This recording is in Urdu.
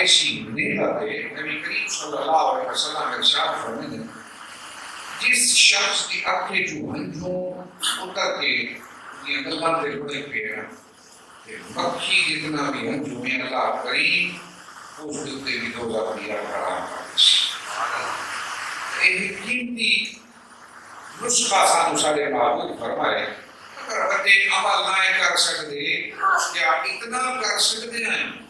ایسی نعمت ہے نبی کریم صلی اللہ علیہ وسلم ارشاد فرمائے جس شخص کی اکھے جو ہنجوں اتر کے یہ گلان دے بڑے پیر کہ مکھی جتنا بھی ہنجوں میں اللہ کریم اس دلتے بھی دوزہ دیا کرام ایک قیمتی نسخہ سانو سارے معبود فرمائے اگر بندے عمل نہ کر سکتے یا اتنا کر سکتے ہیں